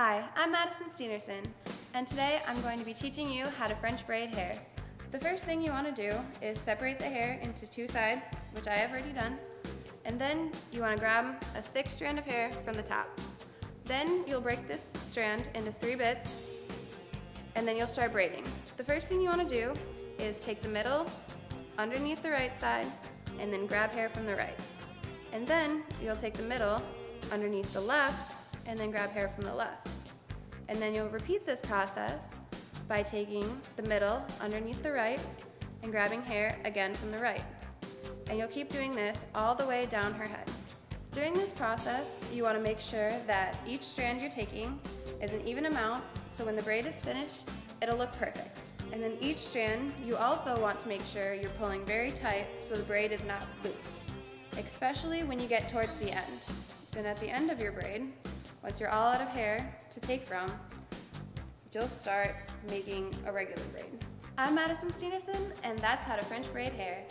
Hi, I'm Madison Steenerson, and today I'm going to be teaching you how to French braid hair. The first thing you want to do is separate the hair into two sides, which I have already done, and then you want to grab a thick strand of hair from the top. Then you'll break this strand into three bits, and then you'll start braiding. The first thing you want to do is take the middle underneath the right side, and then grab hair from the right. And then you'll take the middle underneath the left, and then grab hair from the left. And then you'll repeat this process by taking the middle underneath the right and grabbing hair again from the right. And you'll keep doing this all the way down her head. During this process, you want to make sure that each strand you're taking is an even amount so when the braid is finished, it'll look perfect. And then each strand, you also want to make sure you're pulling very tight so the braid is not loose, especially when you get towards the end. Then at the end of your braid, once you're all out of hair to take from, you'll start making a regular braid. I'm Madison Steenerson, and that's how to French braid hair.